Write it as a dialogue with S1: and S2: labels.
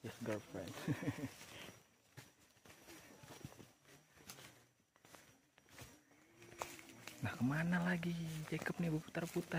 S1: Yes girlfriend. nah ke mana lagi Jacob nih berputar-putar